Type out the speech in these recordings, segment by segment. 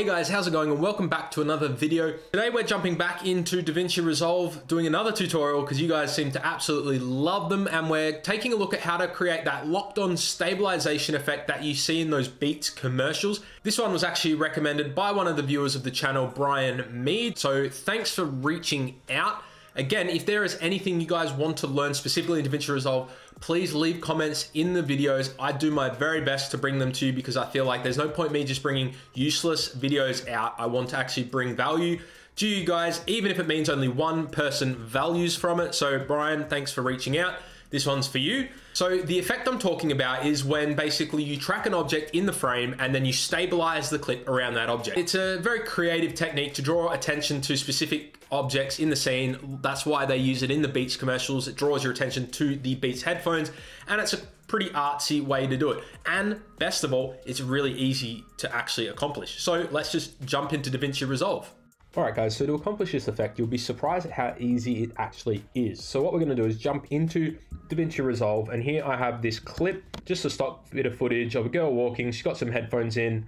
Hey guys, how's it going and welcome back to another video. Today we're jumping back into DaVinci Resolve, doing another tutorial because you guys seem to absolutely love them and we're taking a look at how to create that locked on stabilization effect that you see in those Beats commercials. This one was actually recommended by one of the viewers of the channel, Brian Mead. So thanks for reaching out. Again, if there is anything you guys want to learn specifically in DaVinci Resolve, please leave comments in the videos. I do my very best to bring them to you because I feel like there's no point me just bringing useless videos out. I want to actually bring value to you guys, even if it means only one person values from it. So Brian, thanks for reaching out. This one's for you. So the effect I'm talking about is when basically you track an object in the frame and then you stabilize the clip around that object. It's a very creative technique to draw attention to specific objects in the scene. That's why they use it in the Beats commercials. It draws your attention to the Beats headphones and it's a pretty artsy way to do it. And best of all, it's really easy to actually accomplish. So let's just jump into DaVinci Resolve. Alright guys, so to accomplish this effect, you'll be surprised at how easy it actually is. So what we're going to do is jump into DaVinci Resolve, and here I have this clip, just a stock bit of footage of a girl walking, she's got some headphones in,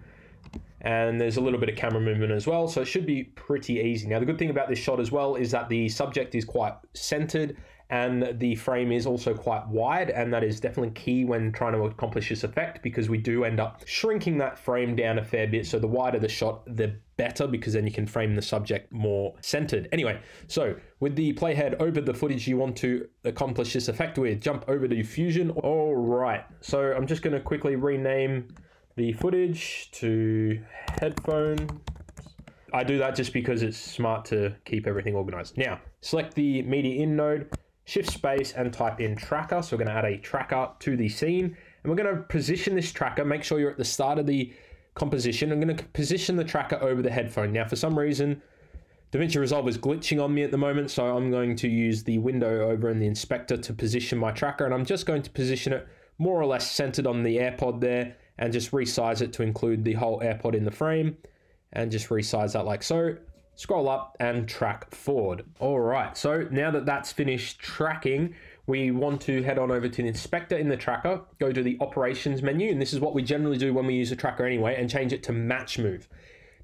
and there's a little bit of camera movement as well, so it should be pretty easy. Now the good thing about this shot as well is that the subject is quite centered, and the frame is also quite wide and that is definitely key when trying to accomplish this effect because we do end up shrinking that frame down a fair bit. So the wider the shot the better because then you can frame the subject more centered. Anyway so with the playhead over the footage you want to accomplish this effect with. Jump over to fusion. All right so i'm just going to quickly rename the footage to headphone I do that just because it's smart to keep everything organized. Now, select the media in node, shift space and type in tracker. So we're going to add a tracker to the scene and we're going to position this tracker. Make sure you're at the start of the composition. I'm going to position the tracker over the headphone. Now, for some reason, DaVinci Resolve is glitching on me at the moment, so I'm going to use the window over in the inspector to position my tracker, and I'm just going to position it more or less centered on the AirPod there, and just resize it to include the whole AirPod in the frame, and just resize that like so scroll up and track forward. All right, so now that that's finished tracking, we want to head on over to the inspector in the tracker, go to the operations menu, and this is what we generally do when we use a tracker anyway, and change it to match move.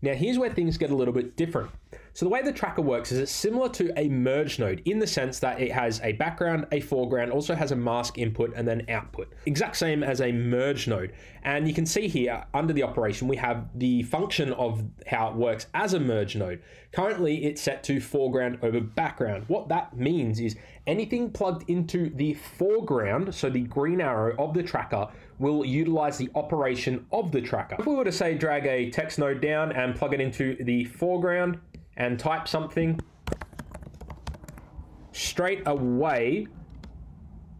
Now here's where things get a little bit different. So the way the tracker works is it's similar to a merge node in the sense that it has a background, a foreground, also has a mask input and then output. Exact same as a merge node. And you can see here under the operation, we have the function of how it works as a merge node. Currently it's set to foreground over background. What that means is anything plugged into the foreground, so the green arrow of the tracker, will utilize the operation of the tracker. If we were to say drag a text node down and plug it into the foreground, and type something, straight away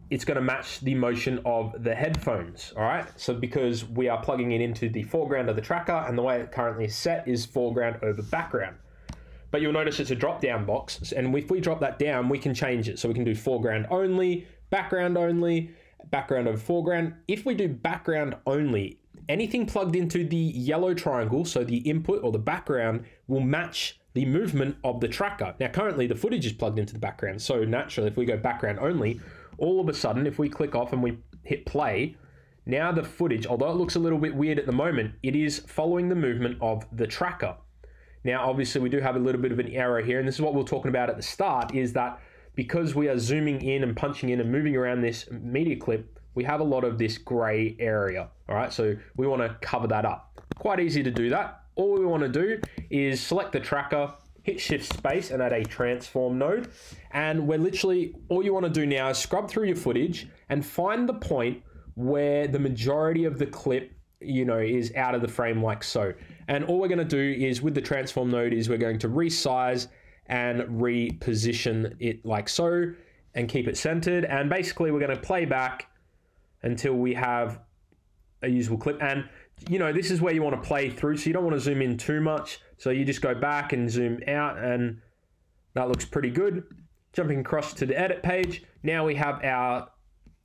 it's going to match the motion of the headphones. All right. So because we are plugging it into the foreground of the tracker and the way it currently is set is foreground over background. But you'll notice it's a drop down box. And if we drop that down, we can change it. So we can do foreground only, background only, background over foreground. If we do background only, anything plugged into the yellow triangle, so the input or the background, will match the movement of the tracker. Now, currently the footage is plugged into the background. So naturally, if we go background only, all of a sudden, if we click off and we hit play, now the footage, although it looks a little bit weird at the moment, it is following the movement of the tracker. Now, obviously, we do have a little bit of an error here, and this is what we are talking about at the start, is that because we are zooming in and punching in and moving around this media clip, we have a lot of this gray area. All right, so we want to cover that up. Quite easy to do that all we want to do is select the tracker, hit shift space and add a transform node. And we're literally, all you want to do now is scrub through your footage and find the point where the majority of the clip you know is out of the frame like so. And all we're going to do is with the transform node is we're going to resize and reposition it like so and keep it centered. And basically we're going to play back until we have a usable clip. And you know, this is where you want to play through. So you don't want to zoom in too much. So you just go back and zoom out and that looks pretty good. Jumping across to the edit page. Now we have our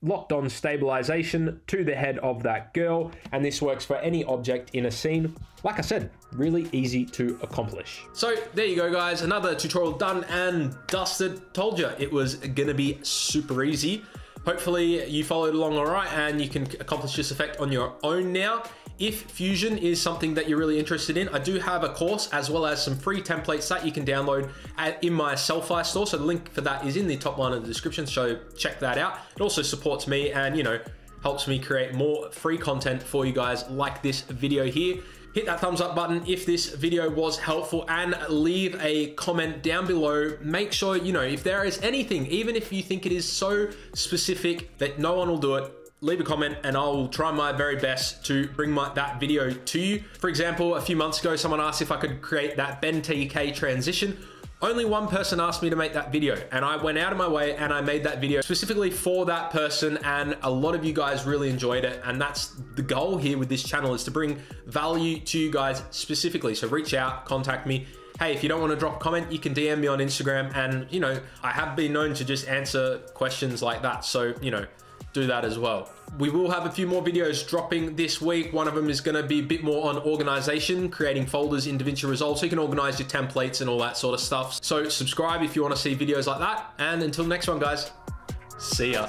locked on stabilization to the head of that girl. And this works for any object in a scene. Like I said, really easy to accomplish. So there you go, guys. Another tutorial done and dusted. Told you it was gonna be super easy. Hopefully you followed along all right and you can accomplish this effect on your own now. If Fusion is something that you're really interested in, I do have a course as well as some free templates that you can download at, in my Sellfy store. So the link for that is in the top line of the description. So check that out. It also supports me and, you know, helps me create more free content for you guys like this video here hit that thumbs up button if this video was helpful and leave a comment down below. Make sure, you know, if there is anything, even if you think it is so specific that no one will do it, leave a comment and I'll try my very best to bring my, that video to you. For example, a few months ago, someone asked if I could create that Benn TK transition. Only one person asked me to make that video and I went out of my way and I made that video specifically for that person and a lot of you guys really enjoyed it and that's the goal here with this channel is to bring value to you guys specifically. So reach out, contact me. Hey, if you don't want to drop a comment, you can DM me on Instagram and you know, I have been known to just answer questions like that. So, you know, do that as well. We will have a few more videos dropping this week. One of them is going to be a bit more on organization, creating folders in DaVinci Resolve so you can organize your templates and all that sort of stuff. So subscribe if you want to see videos like that. And until next one, guys, see ya.